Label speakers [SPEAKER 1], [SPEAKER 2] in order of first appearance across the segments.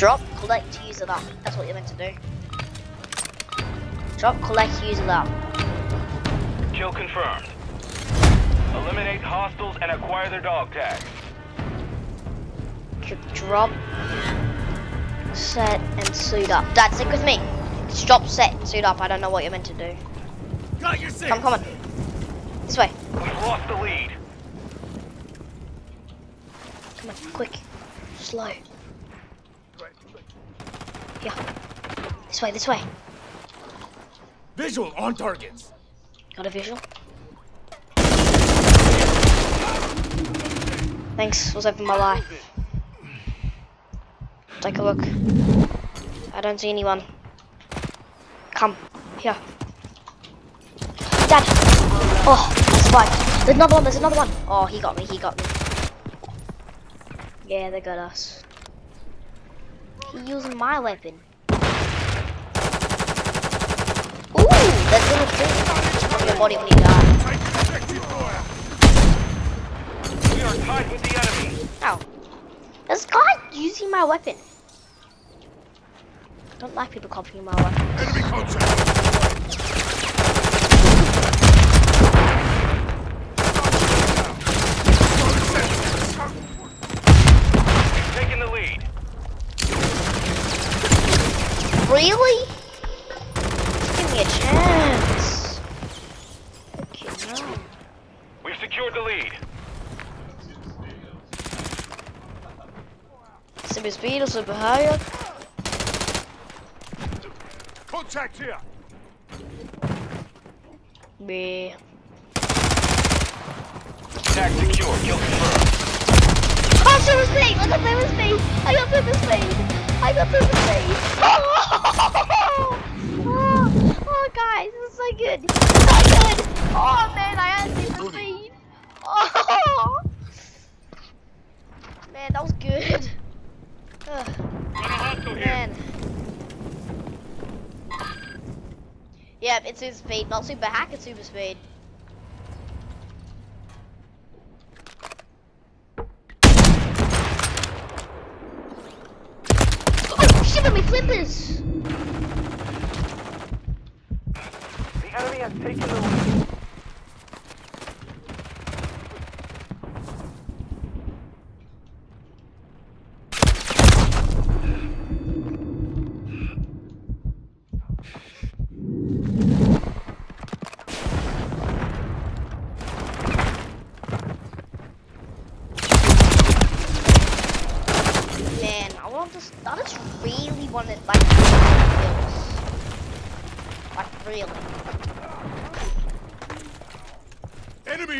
[SPEAKER 1] Drop, collect, use it up. That's what you're meant to do. Drop, collect, use it up.
[SPEAKER 2] Kill confirmed. Eliminate hostiles and acquire their dog tags.
[SPEAKER 1] Drop, set, and suit up. Dad, stick with me. Just drop, set, and suit up. I don't know what you're meant to do.
[SPEAKER 3] Got your six.
[SPEAKER 1] Come, come on. This way.
[SPEAKER 2] We've lost the lead.
[SPEAKER 1] Come on, quick. Slow. Yeah. This way, this way.
[SPEAKER 3] Visual on targets.
[SPEAKER 1] Got a visual? Thanks for saving my life. Take a look. I don't see anyone. Come. Here. Dad! Oh, survived. There's another one, there's another one. Oh, he got me, he got me. Yeah, they got us. Using my weapon. Ooh, that little thing on your body when you die.
[SPEAKER 2] We are tied with the enemy.
[SPEAKER 1] Ow. This guy using my weapon. I don't like people copying my weapon.
[SPEAKER 3] Enemy contact.
[SPEAKER 2] We've taken the lead.
[SPEAKER 1] Really? Just give me a chance. Okay, no.
[SPEAKER 2] We've secured the lead.
[SPEAKER 1] Super speed or super higher?
[SPEAKER 3] Contact here.
[SPEAKER 1] Me.
[SPEAKER 2] Tag secure. Kill confirmed.
[SPEAKER 1] Oh, super speed! I got super speed! I got super speed! I got super speed! Oh, oh, guys, this is so good! So good! Oh man, I had super speed! Oh! Man, that was good. Ugh. Man. Yep, it's super speed, not super hack, it's super speed. Oh, shiver me flippers!
[SPEAKER 2] The enemy has taken the lead.
[SPEAKER 1] Man, I want just really wanted like. Like really.
[SPEAKER 3] Enemy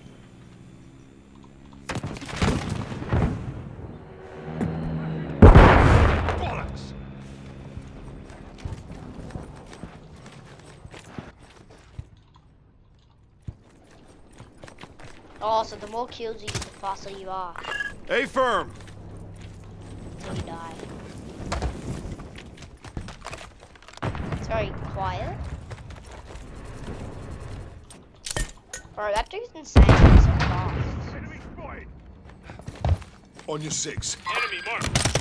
[SPEAKER 1] Oh, so the more kills you get, the faster you are.
[SPEAKER 3] A firm.
[SPEAKER 1] Until you die. It's very quiet. Bro, that dude's insane. He's so fast.
[SPEAKER 3] Enemy spotted. On your six.
[SPEAKER 2] Enemy marked.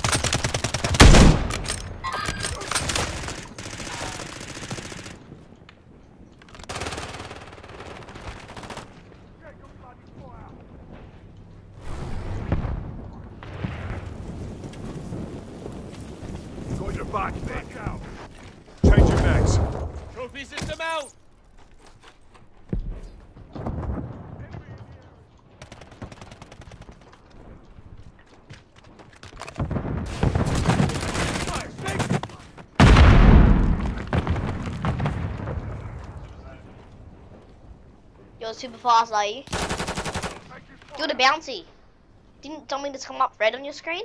[SPEAKER 3] Got back, mate. Change your mags.
[SPEAKER 4] Trophy system out!
[SPEAKER 1] You're super fast, are you? You're the bouncy. Didn't tell me to come up red on your screen?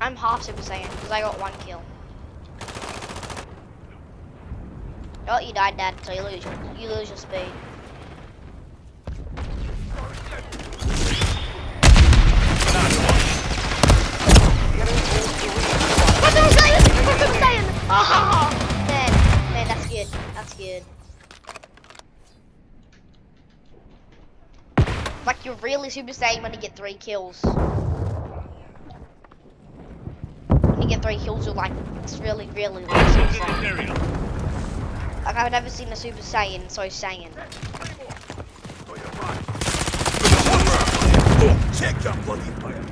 [SPEAKER 1] I'm half Super Saiyan because I got one kill. Oh, you died, Dad. So you lose your, you lose your speed. Oh, man, man, that's good. That's good. Like you're really Super Saiyan when you get three kills. Get three kills, you're like, really, really, really Super Saiyan. Like I've never seen a Super Saiyan so Saiyan.
[SPEAKER 3] Your. Oh, check that bloody fire.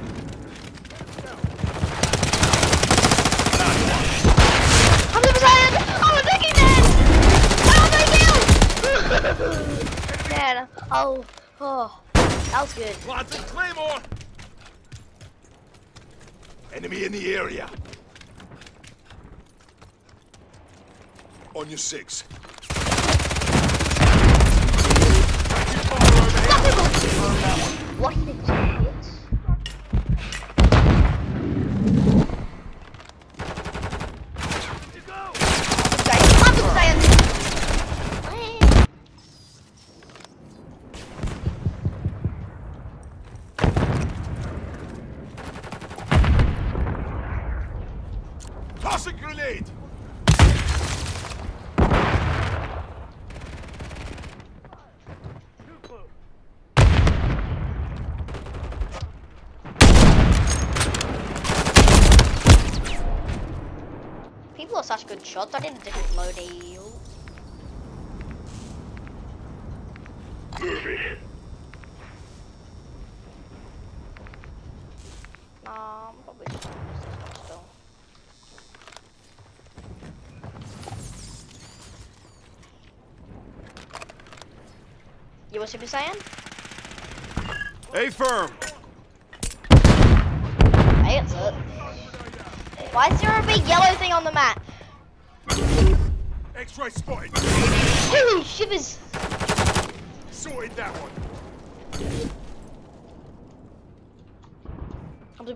[SPEAKER 1] I'm Super Saiyan! Oh, I'm a biggie man! I'm a kill! man, oh, oh, that was good.
[SPEAKER 3] Lads and Claymore. Enemy in the area. On your six.
[SPEAKER 1] What did you hit? Super Saiyan! I'm Super Saiyan!
[SPEAKER 3] Toss a grenade.
[SPEAKER 1] Are such good shots. I didn't didn't a.
[SPEAKER 3] Move it.
[SPEAKER 1] Nah, I'm um, probably just gonna use this one still. You a Super Saiyan?
[SPEAKER 3] Hey, firm.
[SPEAKER 1] Hey, it's it. Why is there a big yellow thing on the map?
[SPEAKER 3] X-ray spotted.
[SPEAKER 1] Holy shivers!
[SPEAKER 3] Sorted that one.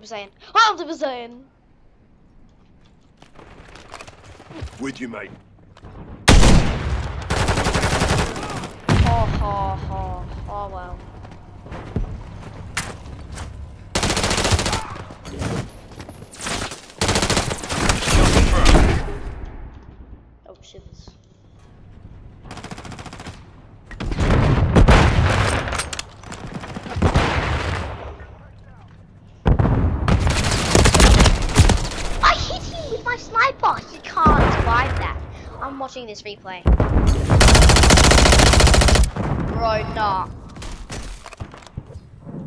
[SPEAKER 1] Saiyan. I'm Super Saiyan!
[SPEAKER 3] With you, mate.
[SPEAKER 1] Oh, oh, oh, oh, wow.
[SPEAKER 2] Kill confirmed.
[SPEAKER 1] Oh, shivers. I hit him with my sniper! He can't survive that. I'm watching this replay. Bro, nah.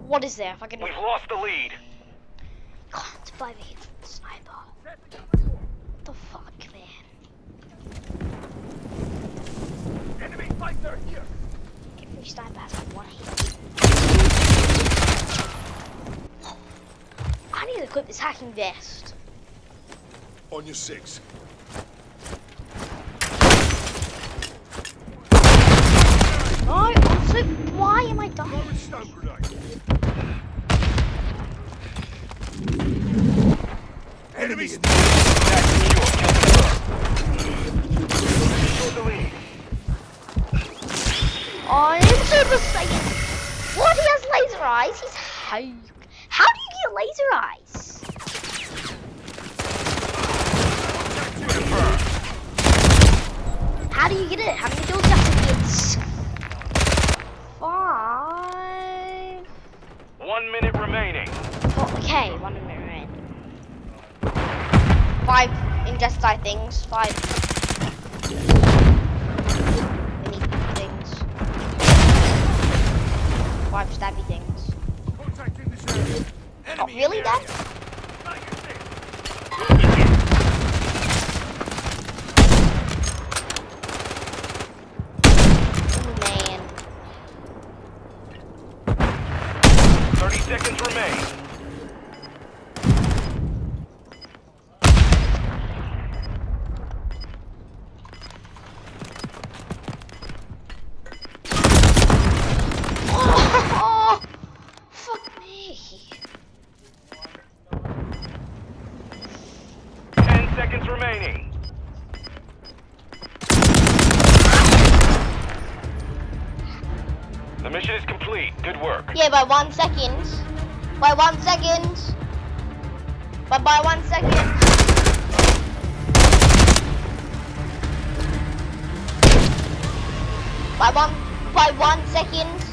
[SPEAKER 1] What is there? If I can
[SPEAKER 2] We've lost the lead.
[SPEAKER 1] can't survive a hit from the sniper. What the fuck, man?
[SPEAKER 3] Enemy fighter here.
[SPEAKER 1] Every sniper has one hit. I need to equip this hacking vest.
[SPEAKER 3] On your six.
[SPEAKER 1] No, also, why am I dying?
[SPEAKER 3] Throwing stun grenade. Enemy in
[SPEAKER 2] Attack secure. Kill confirmed. Secure the lead.
[SPEAKER 1] I'm Super Saiyan. What? He has laser eyes? He's how? How do you get laser eyes? How do you get it? How many kills do you have to get? Five.
[SPEAKER 2] One minute remaining.
[SPEAKER 1] Oh, okay, one minute. remaining. Five ingesti things. Five. Mini things. Five stabby things.
[SPEAKER 3] Contact in this area.
[SPEAKER 1] Oh, really,
[SPEAKER 3] in
[SPEAKER 1] Dad?
[SPEAKER 3] area. On your six.
[SPEAKER 2] Moving in.
[SPEAKER 1] Oh, man.
[SPEAKER 2] Thirty seconds remain.
[SPEAKER 1] Fuck me.
[SPEAKER 2] Ten seconds remaining. Mission is complete. Good work.
[SPEAKER 1] Yeah, by one second. By one second. But by one second. By one by one second.